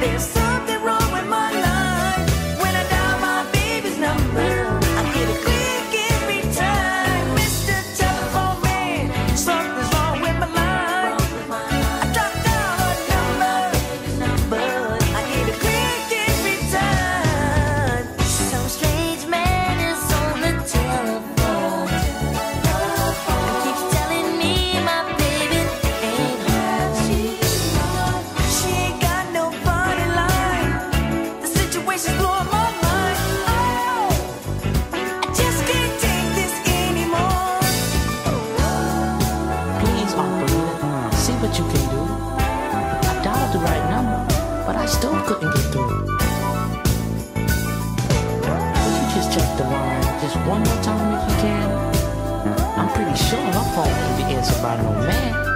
this what you can do. I dialed the right number, but I still couldn't get through. Would you just check the line just one more time if you can? I'm pretty sure her phone can be answered by no man.